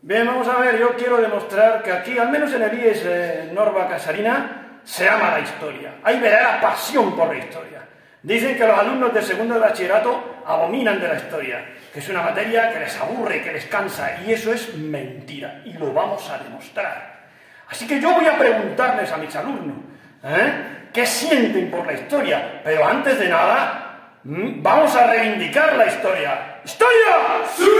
Bien, vamos a ver, yo quiero demostrar que aquí, al menos en el IES eh, Norva Casarina, se ama la historia. Hay verdadera pasión por la historia. Dicen que los alumnos de segundo de bachillerato abominan de la historia, que es una materia que les aburre, que les cansa, y eso es mentira, y lo vamos a demostrar. Así que yo voy a preguntarles a mis alumnos, ¿eh? ¿qué sienten por la historia? Pero antes de nada, mm, vamos a reivindicar la historia. ¡Historia! ¡Historia! ¡Sí!